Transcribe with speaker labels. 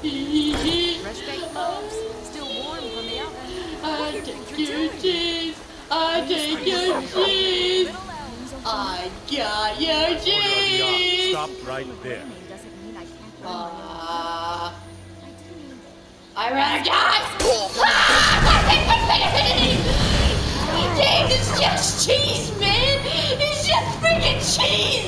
Speaker 1: Fresh baked loaves, still warm from the oven.
Speaker 2: I take your cheese. I take your cheese. I got your cheese.
Speaker 3: Stop right there.
Speaker 1: I rather die. Ah!
Speaker 2: Uh,
Speaker 1: I do mean
Speaker 2: I rather James, it's just cheese, man. It's just freaking cheese.